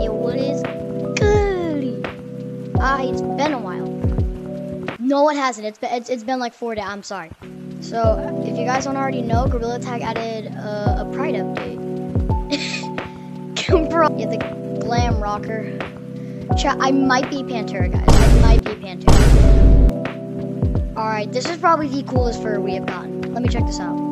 Yo, what is good? Ah, it's been a while. No, it hasn't. It's been, it's, it's been like four days. I'm sorry. So, if you guys don't already know, Gorilla Tag added uh, a Pride update. Bro, yeah, the glam rocker. I might be Pantera, guys. I might be Pantera. Alright, this is probably the coolest fur we have gotten. Let me check this out.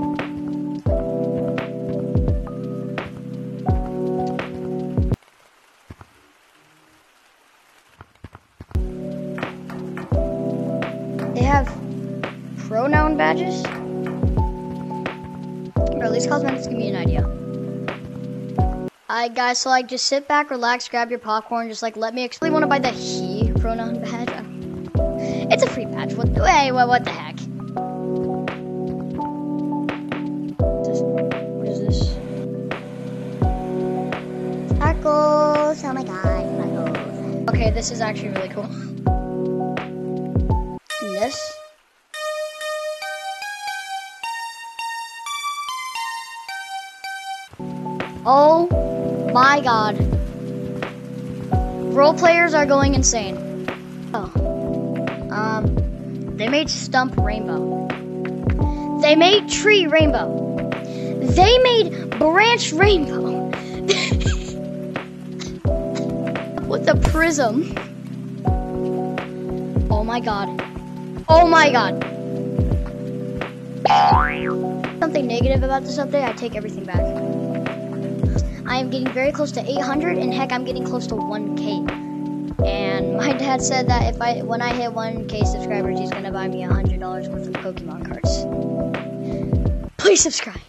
Have pronoun badges? Or at least cosmetics give me an idea. Alright guys, so like just sit back, relax, grab your popcorn, just like let me actually want to buy the he pronoun badge. It's a free badge. What the hey, what, what the heck? What is this? Sparkles. Oh my god, sparkles. Okay, this is actually really cool. This? Oh my god. Role players are going insane. Oh. Um, they made stump rainbow. They made tree rainbow. They made branch rainbow. With a prism. Oh my god. Oh my god. Something negative about this update, I take everything back. I am getting very close to 800, and heck, I'm getting close to 1K. And my dad said that if I, when I hit 1K subscribers, he's gonna buy me $100 worth of Pokemon cards. Please subscribe.